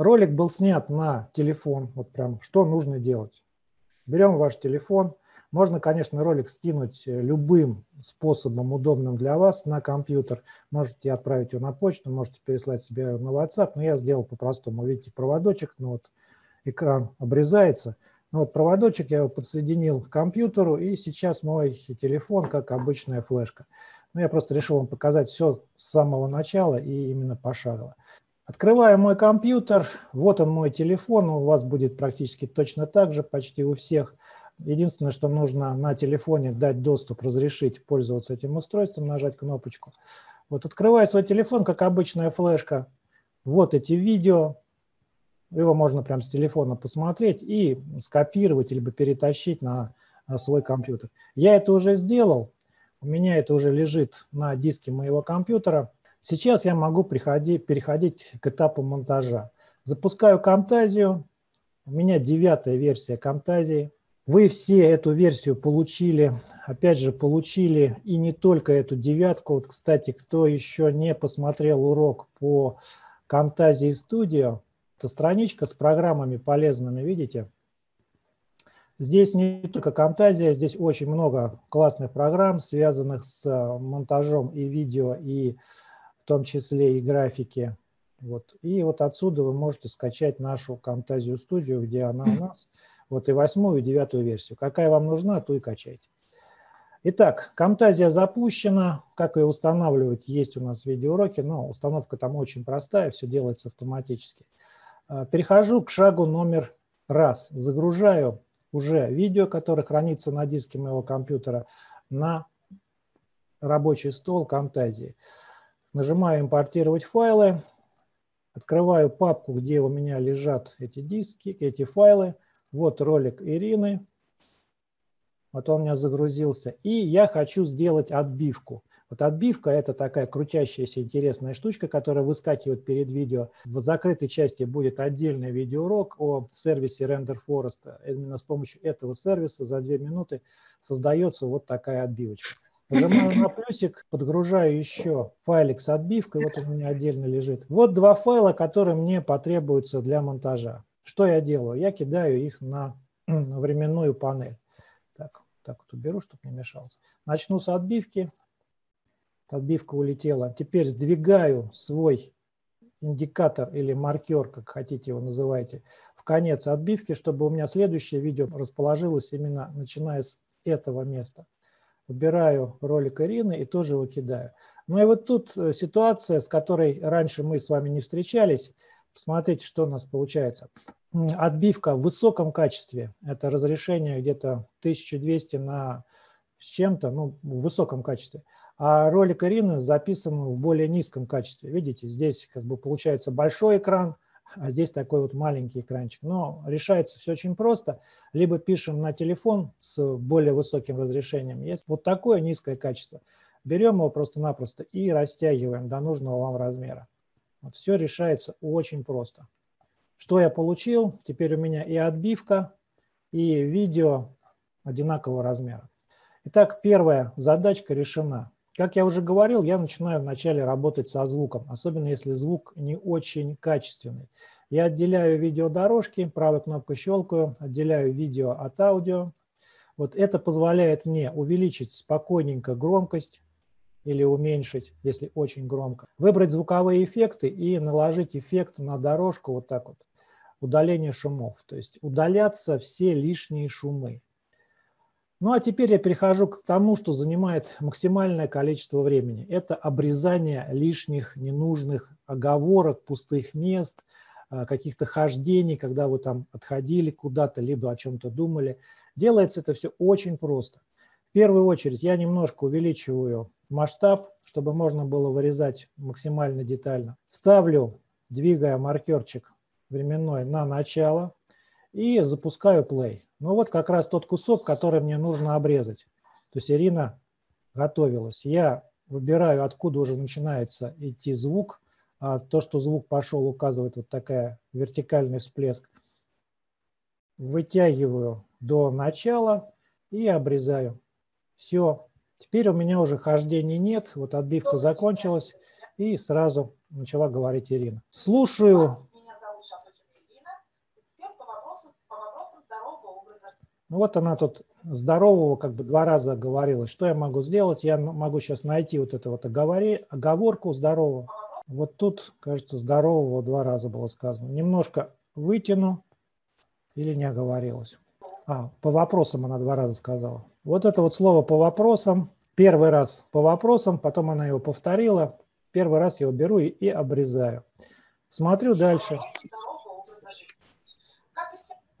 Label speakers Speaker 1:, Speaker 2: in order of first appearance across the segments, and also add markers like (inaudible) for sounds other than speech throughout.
Speaker 1: ролик был снят на телефон. Вот прям что нужно делать. Берем ваш телефон. Можно, конечно, ролик скинуть э, любым способом, удобным для вас, на компьютер. Можете отправить его на почту, можете переслать себе на WhatsApp. Но я сделал по-простому. Видите, проводочек, ну вот экран обрезается. Ну вот проводочек я его подсоединил к компьютеру, и сейчас мой телефон как обычная флешка. Ну, я просто решил вам показать все с самого начала и именно пошагово. Открываю мой компьютер, вот он мой телефон, у вас будет практически точно так же, почти у всех. Единственное, что нужно на телефоне дать доступ, разрешить пользоваться этим устройством, нажать кнопочку. Вот открываю свой телефон, как обычная флешка. Вот эти видео, его можно прямо с телефона посмотреть и скопировать, либо перетащить на, на свой компьютер. Я это уже сделал, у меня это уже лежит на диске моего компьютера. Сейчас я могу приходить, переходить к этапу монтажа. Запускаю Camtasia. У меня девятая версия Camtasia. Вы все эту версию получили, опять же, получили и не только эту девятку. Вот, кстати, кто еще не посмотрел урок по Camtasia Studio, это страничка с программами полезными, видите? Здесь не только Camtasia, здесь очень много классных программ, связанных с э, монтажом и видео, и в том числе и графики. Вот. И вот отсюда вы можете скачать нашу Camtasia Studio, где она у нас. Вот и восьмую, и девятую версию. Какая вам нужна, то и качайте. Итак, Camtasia запущена. Как ее устанавливать, есть у нас видеоуроки, но установка там очень простая, все делается автоматически. А, перехожу к шагу номер раз. Загружаю уже видео, которое хранится на диске моего компьютера, на рабочий стол Camtasia. Нажимаю «Импортировать файлы», открываю папку, где у меня лежат эти диски, эти файлы. Вот ролик Ирины. Вот он у меня загрузился. И я хочу сделать отбивку. Вот отбивка – это такая крутящаяся интересная штучка, которая выскакивает перед видео. В закрытой части будет отдельный видеоурок о сервисе Render Forest. Именно с помощью этого сервиса за две минуты создается вот такая отбивочка. Нажимаю на (laughs) плюсик, подгружаю еще файлик с отбивкой, вот он у меня отдельно лежит. Вот два файла, которые мне потребуются для монтажа. Что я делаю? Я кидаю их на, на (clears throat) временную панель. Так, так вот уберу, чтобы не мешалось. Начну с отбивки отбивка улетела. Теперь сдвигаю свой индикатор или маркер, как хотите его называйте, в конец отбивки, чтобы у меня следующее видео расположилось именно начиная с этого места. Выбираю ролик Ирины и тоже его кидаю. Ну и вот тут э, ситуация, с которой раньше мы с вами не встречались. Посмотрите, что у нас получается. Отбивка в высоком качестве. Это разрешение где-то 1200 на с чем-то, ну, в высоком качестве. А ролик Ирины записан в более низком качестве. Видите, здесь как бы получается большой экран, а здесь такой вот маленький экранчик. Но решается все очень просто. Либо пишем на телефон с более высоким разрешением. Есть вот такое низкое качество. Берем его просто-напросто и растягиваем до нужного вам размера. Вот все решается очень просто. Что я получил? Теперь у меня и отбивка, и видео одинакового размера. Итак, первая задачка решена. Как я уже говорил, я начинаю вначале работать со звуком, особенно если звук не очень качественный. Я отделяю видеодорожки, правой кнопкой щелкаю, отделяю видео от аудио. Вот это позволяет мне увеличить спокойненько громкость или уменьшить, если очень громко. Выбрать звуковые эффекты и наложить эффект на дорожку вот так вот. Удаление шумов, то есть удаляться все лишние шумы. Ну а теперь я перехожу к тому, что занимает максимальное количество времени. Это обрезание лишних, ненужных оговорок, пустых мест, а, каких-то хождений, когда вы там отходили куда-то, либо о чем-то думали. Делается это все очень просто. В первую очередь я немножко увеличиваю масштаб, чтобы можно было вырезать максимально детально. Ставлю, двигая маркерчик временной на начало и запускаю play. Ну вот как раз тот кусок, который мне нужно обрезать. То есть Ирина готовилась. Я выбираю, откуда уже начинается идти звук. А то, что звук пошел, указывает вот такая вертикальный всплеск. Вытягиваю до начала и обрезаю. Все. Теперь у меня уже хождений нет. Вот отбивка закончилась. И сразу начала говорить Ирина. Слушаю Ну вот она тут здорового как бы два раза говорила. Что я могу сделать? Я могу сейчас найти вот эту вот оговори, оговорку здорового. Вот тут, кажется, здорового два раза было сказано. Немножко вытяну или не оговорилась. А, по вопросам она два раза сказала. Вот это вот слово по вопросам. Первый раз по вопросам, потом она его повторила. Первый раз я его беру и, и обрезаю. Смотрю дальше.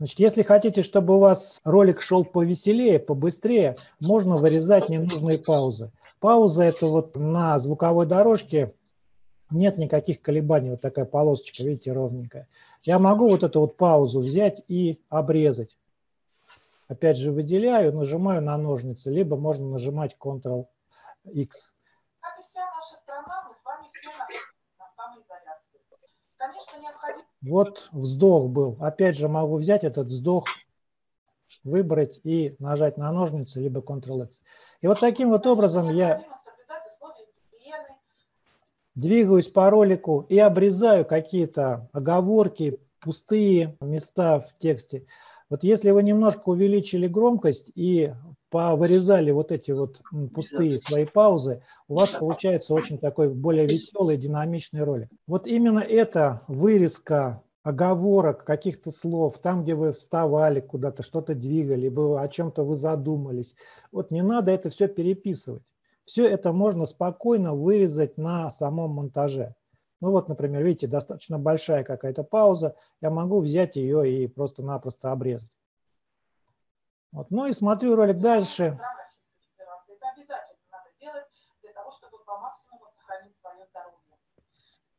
Speaker 1: Значит, если хотите, чтобы у вас ролик шел повеселее, побыстрее, можно вырезать ненужные паузы. Пауза – это вот на звуковой дорожке нет никаких колебаний, вот такая полосочка, видите, ровненькая. Я могу вот эту вот паузу взять и обрезать. Опять же выделяю, нажимаю на ножницы, либо можно нажимать Ctrl-X. Как и вся наша страна, мы с вами все на, на самоизоляции. Конечно, необходимо... Вот вздох был. Опять же могу взять этот вздох, выбрать и нажать на ножницы, либо Ctrl-X. И вот таким вот образом я двигаюсь по ролику и обрезаю какие-то оговорки, пустые места в тексте. Вот если вы немножко увеличили громкость и повырезали вот эти вот пустые свои паузы, у вас получается очень такой более веселый, динамичный ролик. Вот именно эта вырезка оговорок, каких-то слов, там, где вы вставали куда-то, что-то двигали, либо о чем-то вы задумались. Вот не надо это все переписывать. Все это можно спокойно вырезать на самом монтаже. Ну вот, например, видите, достаточно большая какая-то пауза, я могу взять ее и просто-напросто обрезать. Вот. Ну и смотрю ролик дальше.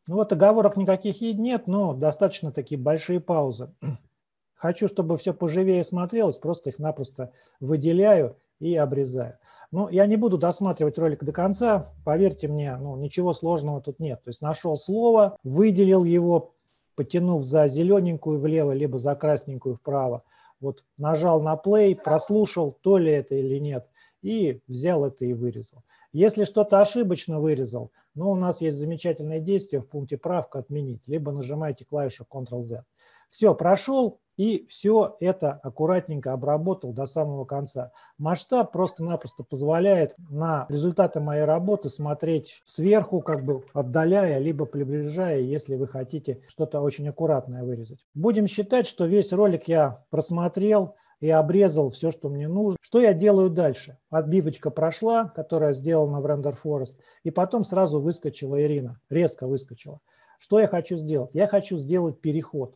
Speaker 1: Ну вот оговорок никаких и нет, но достаточно такие большие паузы. (clears throat) Хочу, чтобы все поживее смотрелось, просто их напросто выделяю и обрезаю. Ну, я не буду досматривать ролик до конца, поверьте мне, ну, ничего сложного тут нет. То есть нашел слово, выделил его, потянув за зелененькую влево, либо за красненькую вправо. Вот нажал на play, прослушал, то ли это или нет, и взял это и вырезал. Если что-то ошибочно вырезал, ну, у нас есть замечательное действие в пункте правка «Отменить», либо нажимаете клавишу Ctrl-Z. Все, прошел, и все это аккуратненько обработал до самого конца. Масштаб просто-напросто позволяет на результаты моей работы смотреть сверху, как бы отдаляя, либо приближая, если вы хотите что-то очень аккуратное вырезать. Будем считать, что весь ролик я просмотрел, и обрезал все, что мне нужно. Что я делаю дальше? Отбивочка прошла, которая сделана в Render Forest, и потом сразу выскочила Ирина, резко выскочила. Что я хочу сделать? Я хочу сделать переход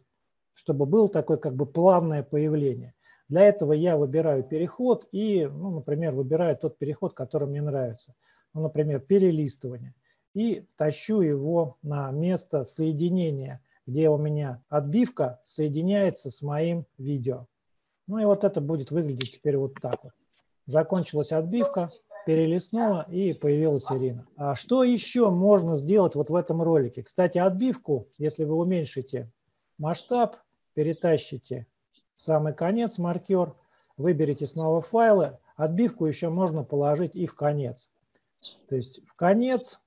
Speaker 1: чтобы был такое как бы плавное появление. Для этого я выбираю переход и, ну, например, выбираю тот переход, который мне нравится. Ну, например, перелистывание. И тащу его на место соединения, где у меня отбивка соединяется с моим видео. Ну и вот это будет выглядеть теперь вот так вот. Закончилась отбивка, перелистнула и появилась Ирина. А что еще можно сделать вот в этом ролике? Кстати, отбивку, если вы уменьшите масштаб, перетащите в самый конец маркер, выберите снова файлы, отбивку еще можно положить и в конец. То есть в конец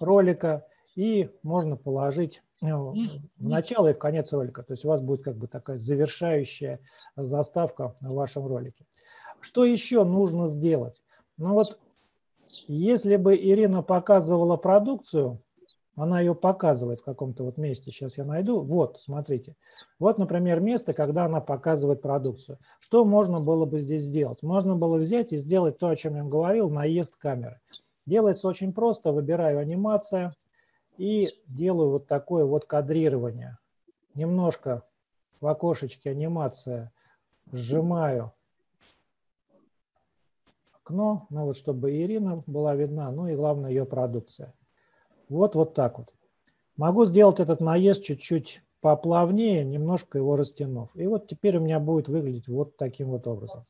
Speaker 1: ролика и можно положить ну, в начало и в конец ролика. То есть у вас будет как бы такая завершающая заставка в вашем ролике. Что еще нужно сделать? Ну вот, если бы Ирина показывала продукцию, она ее показывает в каком-то вот месте. Сейчас я найду. Вот, смотрите. Вот, например, место, когда она показывает продукцию. Что можно было бы здесь сделать? Можно было взять и сделать то, о чем я говорил, наезд камеры. Делается очень просто. Выбираю анимация и делаю вот такое вот кадрирование. Немножко в окошечке анимация сжимаю окно, ну вот чтобы Ирина была видна, ну и главное ее продукция. Вот, вот так вот. Могу сделать этот наезд чуть-чуть поплавнее, немножко его растянув. И вот теперь у меня будет выглядеть вот таким вот образом.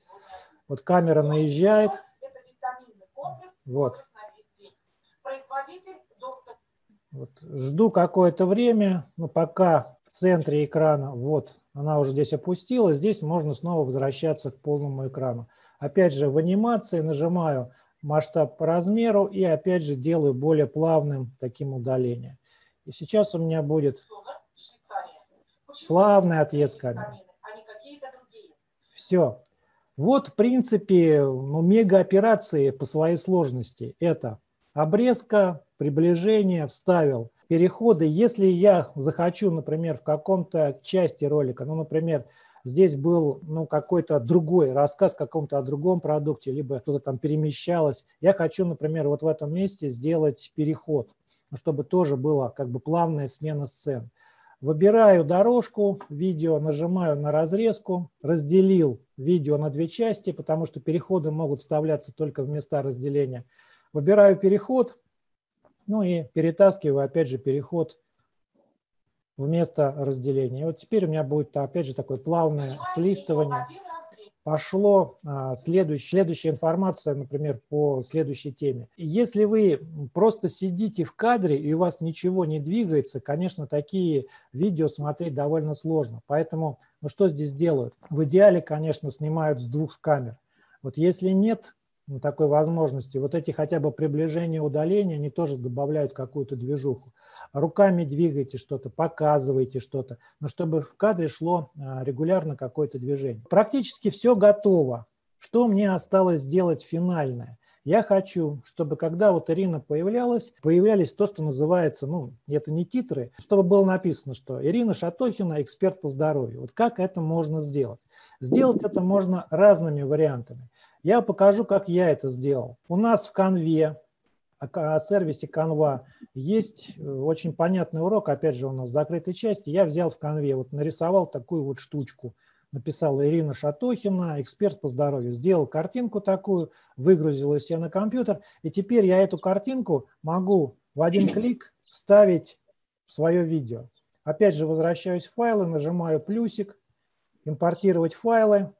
Speaker 1: Вот камера наезжает. Вот. вот. Жду какое-то время, но пока в центре экрана, вот, она уже здесь опустилась, здесь можно снова возвращаться к полному экрану. Опять же, в анимации нажимаю масштаб по размеру и опять же делаю более плавным таким удалением. И сейчас у меня будет плавный отъезд камеры. Все. Вот, в принципе, ну, мега-операции по своей сложности. Это обрезка, приближение, вставил. Переходы, если я захочу, например, в каком-то части ролика, ну, например, здесь был ну, какой-то другой рассказ каком-то о другом продукте, либо что-то там перемещалось. Я хочу, например, вот в этом месте сделать переход, ну, чтобы тоже была как бы плавная смена сцен. Выбираю дорожку, видео, нажимаю на разрезку, разделил видео на две части, потому что переходы могут вставляться только в места разделения. Выбираю переход, ну и перетаскиваю опять же переход в место разделения. И вот теперь у меня будет опять же такое плавное слистывание пошло а, следующая, следующая информация, например, по следующей теме. Если вы просто сидите в кадре и у вас ничего не двигается, конечно, такие видео смотреть довольно сложно. Поэтому, ну что здесь делают? В идеале, конечно, снимают с двух камер. Вот если нет ну, такой возможности, вот эти хотя бы приближения, удаления, они тоже добавляют какую-то движуху руками двигайте что-то, показывайте что-то, но чтобы в кадре шло а, регулярно какое-то движение. Практически все готово. Что мне осталось сделать финальное? Я хочу, чтобы когда вот Ирина появлялась, появлялись то, что называется, ну, это не титры, чтобы было написано, что Ирина Шатохина, эксперт по здоровью. Вот как это можно сделать? Сделать это можно разными вариантами. Я покажу, как я это сделал. У нас в конве о сервисе Canva есть э, очень понятный урок, опять же, у нас в закрытой части. Я взял в конве, вот нарисовал такую вот штучку. Написала Ирина Шатохина, эксперт по здоровью. Сделал картинку такую, выгрузил ее себе на компьютер. И теперь я эту картинку могу в один клик вставить в свое видео. Опять же, возвращаюсь в файлы, нажимаю плюсик, импортировать файлы.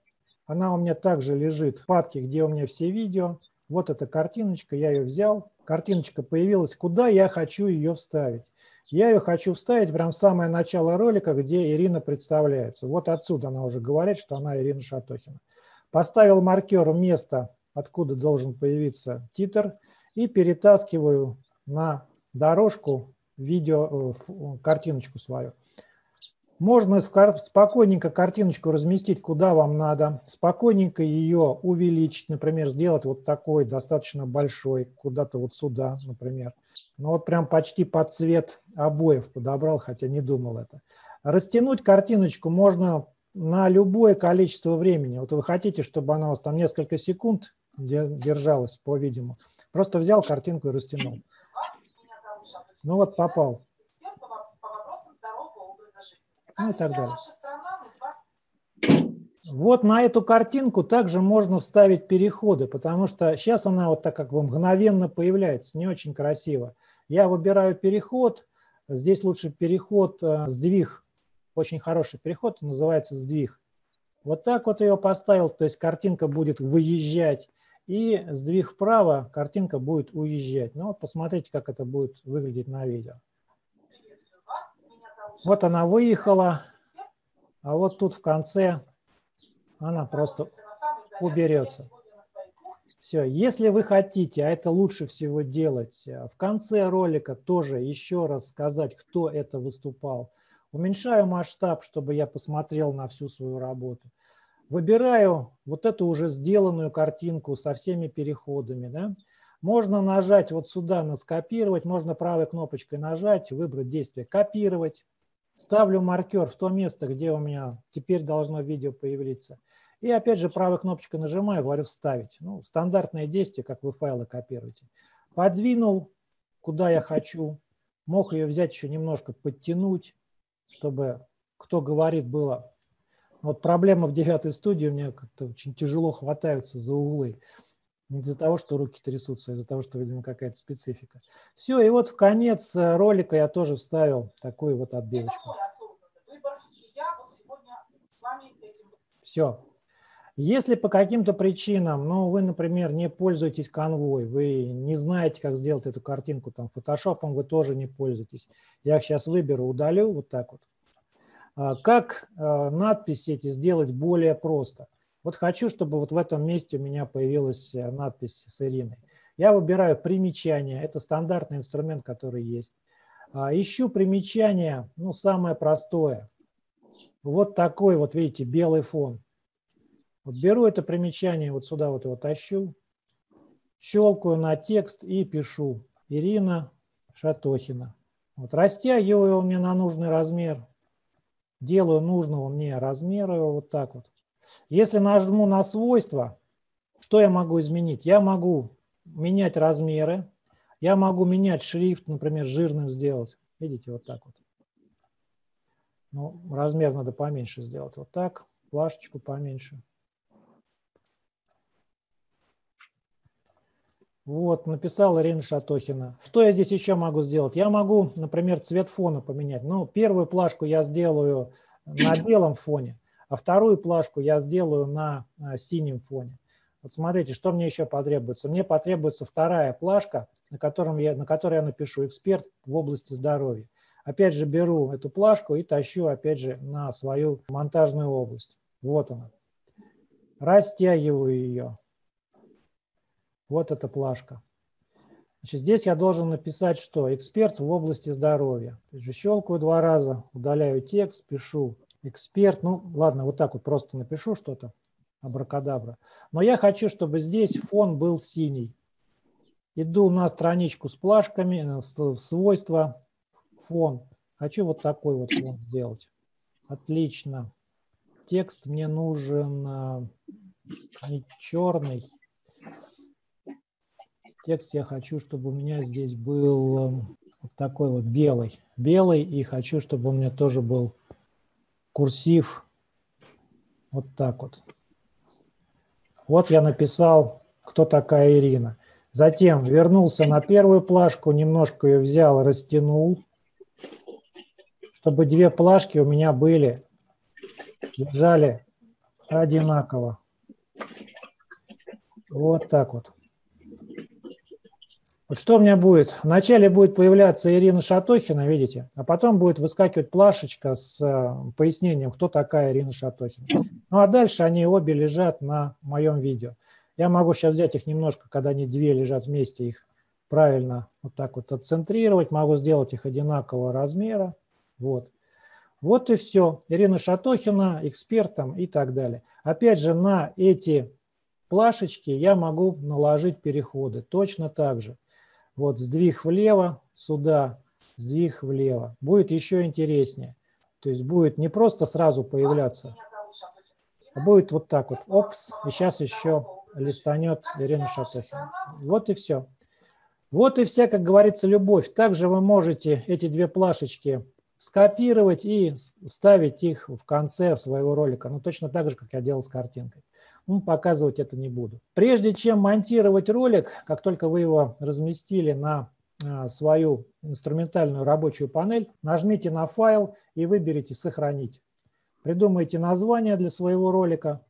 Speaker 1: Она у меня также лежит в папке, где у меня все видео. Вот эта картиночка, я ее взял, картиночка появилась, куда я хочу ее вставить. Я ее хочу вставить прям в самое начало ролика, где Ирина представляется. Вот отсюда она уже говорит, что она Ирина Шатохина. Поставил маркер место, откуда должен появиться титр, и перетаскиваю на дорожку видео, э, картиночку свою. Можно спокойненько картиночку разместить, куда вам надо, спокойненько ее увеличить, например, сделать вот такой достаточно большой, куда-то вот сюда, например. Ну вот прям почти под цвет обоев подобрал, хотя не думал это. Растянуть картиночку можно на любое количество времени. Вот вы хотите, чтобы она у вас там несколько секунд держалась, по-видимому. Просто взял картинку и растянул. Ну вот попал ну и так далее. Вот на эту картинку также можно вставить переходы, потому что сейчас она вот так как бы мгновенно появляется, не очень красиво. Я выбираю переход, здесь лучше переход э, сдвиг, очень хороший переход, называется сдвиг. Вот так вот ее поставил, то есть картинка будет выезжать, и сдвиг вправо, картинка будет уезжать. Ну вот посмотрите, как это будет выглядеть на видео. Вот она выехала, а вот тут в конце она просто уберется. Все, если вы хотите, а это лучше всего делать, э, в конце ролика тоже еще раз сказать, кто это выступал. Уменьшаю масштаб, чтобы я посмотрел на всю свою работу. Выбираю вот эту уже сделанную картинку со всеми переходами. Да? Можно нажать вот сюда на скопировать, можно правой кнопочкой нажать, выбрать действие копировать. Ставлю маркер в то место, где у меня теперь должно видео появиться. И опять же правой кнопочкой нажимаю, говорю «Вставить». Ну, стандартное действие, как вы файлы копируете. Подвинул, куда я хочу. Мог ее взять еще немножко, подтянуть, чтобы, кто говорит, было... Вот проблема в девятой студии, меня как-то очень тяжело хватаются за углы. Не из-за того, что руки трясутся, а из-за того, что, видимо, какая-то специфика. Все, и вот в конец э, ролика я тоже вставил такую вот отбивочку. Все. Если по каким-то причинам, ну, вы, например, не пользуетесь конвой, вы не знаете, как сделать эту картинку, там, фотошопом вы тоже не пользуетесь. Я их сейчас выберу, удалю вот так вот. А как э, надписи эти сделать более просто – вот хочу, чтобы вот в этом месте у меня появилась э, надпись с Ириной. Я выбираю примечание, это стандартный инструмент, который есть. А, ищу примечание, ну, самое простое. Вот такой вот, видите, белый фон. Вот беру это примечание, вот сюда вот его тащу, щелкаю на текст и пишу Ирина Шатохина. Вот растягиваю его мне на нужный размер, делаю нужного мне размера его вот так вот. Если нажму на свойства, что я могу изменить? Я могу менять размеры, я могу менять шрифт, например, жирным сделать. Видите, вот так вот. Ну, размер надо поменьше сделать. Вот так, плашечку поменьше. Вот, написала Ирина Шатохина. Что я здесь еще могу сделать? Я могу, например, цвет фона поменять. Ну, первую плашку я сделаю на белом фоне, а вторую плашку я сделаю на а, синем фоне. Вот смотрите, что мне еще потребуется. Мне потребуется вторая плашка, на, котором я, на которой я напишу «Эксперт в области здоровья». Опять же беру эту плашку и тащу, опять же, на свою монтажную область. Вот она. Растягиваю ее. Вот эта плашка. Значит, здесь я должен написать, что эксперт в области здоровья. Щелкаю два раза, удаляю текст, пишу эксперт. Ну, ладно, вот так вот просто напишу что-то, абракадабра. Но я хочу, чтобы здесь фон был синий. Иду на страничку с плашками, с свойства, фон. Хочу вот такой вот фон сделать. Отлично. Текст мне нужен а, не черный, Текст я хочу, чтобы у меня здесь был эм, вот такой вот белый. Белый, и хочу, чтобы у меня тоже был курсив вот так вот. Вот я написал, кто такая Ирина. Затем вернулся на первую плашку, немножко ее взял, растянул, чтобы две плашки у меня были, лежали одинаково. Вот так вот. Что у меня будет? Вначале будет появляться Ирина Шатохина, видите, а потом будет выскакивать плашечка с э, пояснением, кто такая Ирина Шатохина. Ну а дальше они обе лежат на моем видео. Я могу сейчас взять их немножко, когда они две лежат вместе, их правильно вот так вот отцентрировать, могу сделать их одинакового размера. Вот. Вот и все. Ирина Шатохина, экспертом и так далее. Опять же, на эти плашечки я могу наложить переходы точно так же. Вот сдвиг влево, сюда, сдвиг влево. Будет еще интереснее. То есть будет не просто сразу появляться, а будет вот так вот. Опс, и сейчас еще листанет Ирина Шатохина. Вот и все. Вот и вся, как говорится, любовь. Также вы можете эти две плашечки скопировать и вставить их в конце своего ролика. Ну, точно так же, как я делал с картинкой. Ну, показывать это не буду. Прежде чем монтировать ролик, как только вы его разместили на а, свою инструментальную рабочую панель, нажмите на файл и выберите «Сохранить». Придумайте название для своего ролика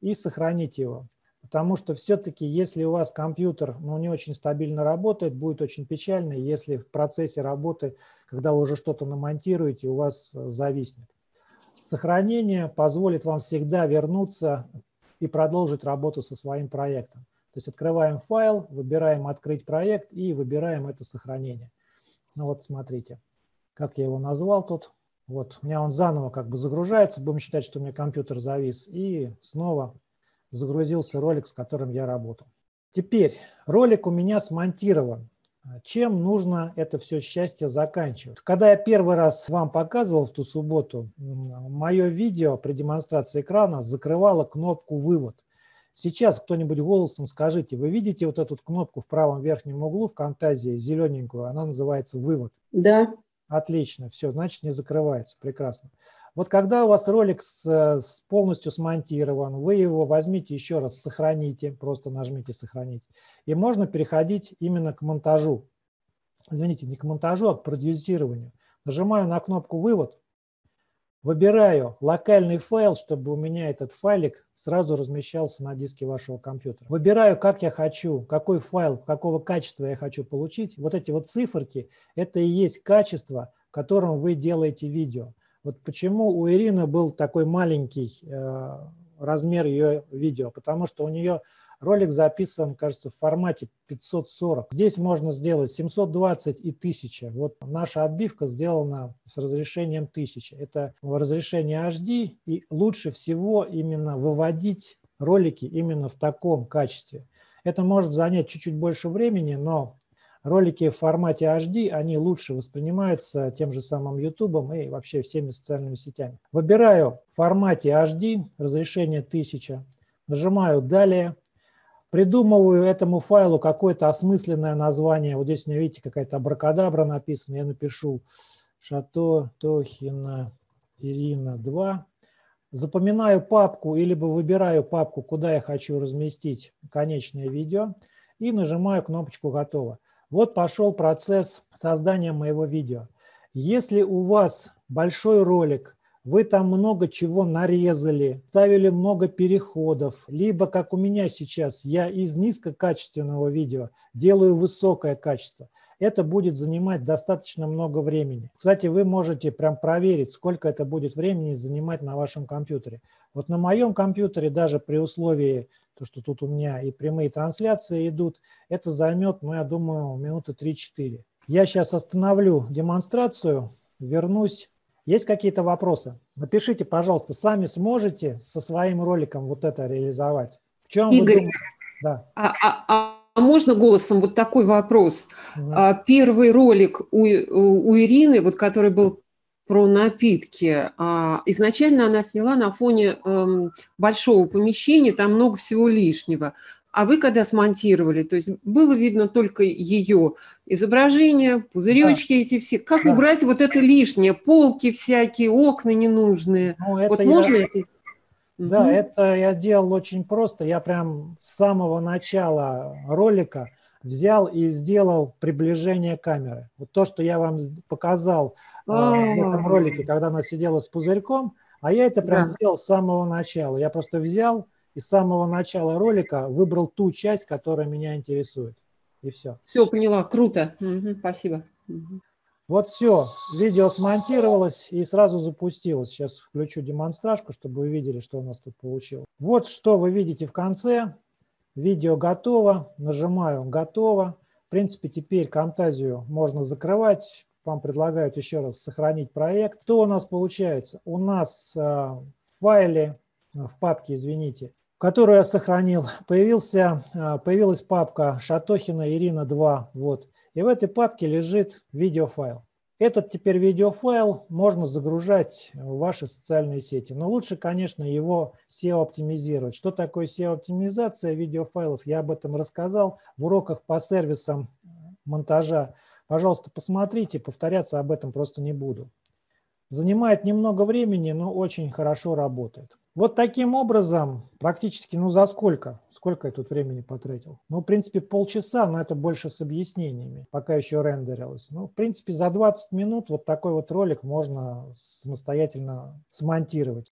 Speaker 1: и сохраните его. Потому что все-таки, если у вас компьютер ну, не очень стабильно работает, будет очень печально, если в процессе работы, когда вы уже что-то намонтируете, у вас зависнет. Сохранение позволит вам всегда вернуться и продолжить работу со своим проектом. То есть открываем файл, выбираем «Открыть проект» и выбираем это сохранение. Ну вот смотрите, как я его назвал тут. Вот у меня он заново как бы загружается, будем считать, что у меня компьютер завис, и снова загрузился ролик, с которым я работал. Теперь ролик у меня смонтирован. Чем нужно это все счастье заканчивать? Когда я первый раз вам показывал в ту субботу, мое видео при демонстрации экрана закрывало кнопку «Вывод». Сейчас кто-нибудь голосом скажите, вы видите вот эту кнопку в правом верхнем углу в Камтазии, зелененькую, она называется «Вывод».
Speaker 2: Да.
Speaker 1: Отлично, все, значит не закрывается, прекрасно. Вот когда у вас ролик с, с полностью смонтирован, вы его возьмите еще раз, сохраните, просто нажмите «Сохранить». И можно переходить именно к монтажу. Извините, не к монтажу, а к продюсированию. Нажимаю на кнопку «Вывод», выбираю локальный файл, чтобы у меня этот файлик сразу размещался на диске вашего компьютера. Выбираю, как я хочу, какой файл, какого качества я хочу получить. Вот эти вот циферки – это и есть качество, в котором вы делаете видео. Вот почему у Ирины был такой маленький э, размер ее видео, потому что у нее ролик записан, кажется, в формате 540. Здесь можно сделать 720 и 1000. Вот наша отбивка сделана с разрешением 1000. Это разрешение HD, и лучше всего именно выводить ролики именно в таком качестве. Это может занять чуть-чуть больше времени, но ролики в формате HD, они лучше воспринимаются тем же самым YouTube и вообще всеми социальными сетями. Выбираю в формате HD, разрешение 1000, нажимаю «Далее», придумываю этому файлу какое-то осмысленное название. Вот здесь у меня, видите, какая-то абракадабра написана. Я напишу «Шато Тохина Ирина 2». Запоминаю папку или выбираю папку, куда я хочу разместить конечное видео и нажимаю кнопочку «Готово». Вот пошел процесс создания моего видео. Если у вас большой ролик, вы там много чего нарезали, ставили много переходов, либо, как у меня сейчас, я из низкокачественного видео делаю высокое качество – это будет занимать достаточно много времени. Кстати, вы можете прям проверить, сколько это будет времени занимать на вашем компьютере. Вот на моем компьютере, даже при условии, то, что тут у меня и прямые трансляции идут, это займет, ну, я думаю, минуты 3-4. Я сейчас остановлю демонстрацию, вернусь. Есть какие-то вопросы? Напишите, пожалуйста, сами сможете со своим роликом вот это реализовать?
Speaker 2: В чем Игорь, вы? Да. А, а, а а можно голосом вот такой вопрос? Угу. Первый ролик у, у Ирины, вот который был про напитки. А, изначально она сняла на фоне эм, большого помещения, там много всего лишнего. А вы когда смонтировали, то есть было видно только ее изображение, пузыречки да. эти все. Как да. убрать вот это лишнее, полки всякие, окна ненужные? Ну, это вот я... можно это
Speaker 1: да, угу. это я делал очень просто. Я прям с самого начала ролика взял и сделал приближение камеры. Вот то, что я вам показал э, в этом ролике, когда она сидела с пузырьком, а я это прям да. сделал с самого начала. Я просто взял и с самого начала ролика выбрал ту часть, которая меня интересует. И все.
Speaker 2: Все, поняла. Круто. Угу, спасибо. Угу.
Speaker 1: Вот все, видео смонтировалось и сразу запустилось. Сейчас включу демонстражку, чтобы вы видели, что у нас тут получилось. Вот что вы видите в конце. Видео готово. Нажимаю «Готово». В принципе, теперь Камтазию можно закрывать. Вам предлагают еще раз сохранить проект. Что у нас получается? У нас э, в файле, э, в папке, извините, которую я сохранил, (laughs) появился, э, появилась папка Шатохина Ирина 2. Вот. И в этой папке лежит видеофайл. Этот теперь видеофайл можно загружать в ваши социальные сети. Но лучше, конечно, его SEO-оптимизировать. Что такое SEO-оптимизация видеофайлов? Я об этом рассказал в уроках по сервисам монтажа. Пожалуйста, посмотрите, повторяться об этом просто не буду. Занимает немного времени, но очень хорошо работает. Вот таким образом, практически, ну за сколько? Сколько я тут времени потратил? Ну, в принципе, полчаса, но это больше с объяснениями, пока еще рендерилось. Ну, в принципе, за 20 минут вот такой вот ролик можно самостоятельно смонтировать.